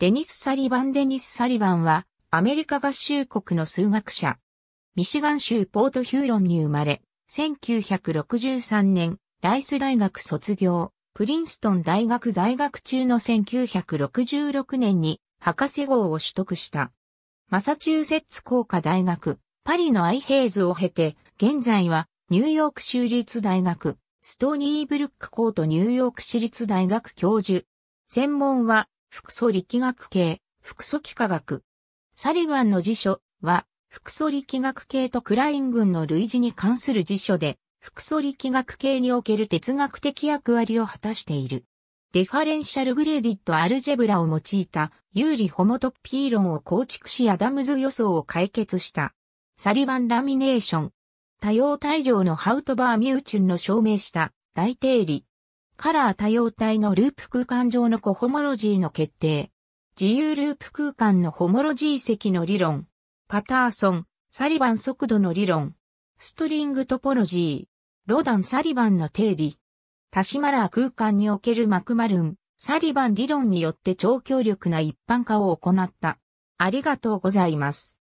デニス・サリバン・デニス・サリバンは、アメリカ合衆国の数学者。ミシガン州ポートヒューロンに生まれ、1963年、ライス大学卒業、プリンストン大学在学中の1966年に博士号を取得した。マサチューセッツ工科大学、パリのアイヘイズを経て、現在はニューヨーク州立大学、ストーニーブルックコートニューヨーク市立大学教授。専門は、複素力学系、複素幾何学。サリバンの辞書は、複素力学系とクライン群の類似に関する辞書で、複素力学系における哲学的役割を果たしている。 differential graded algebra を用いた有理ホモトピー論を構築しアダムズ予想を解決した。サリバンラミネーション。多様体上の Hauptvermutung の証明した大定理。カラー多様体のループ空間上のコホモロジーの決定。自由ループ空間のホモロジー積の理論。パターソン、サリバン速度の理論。ストリングトポロジー。ロダン・サリバンの定理。タシマラー空間におけるマクマルン、サリバン理論によって超強力な一般化を行った。ありがとうございます。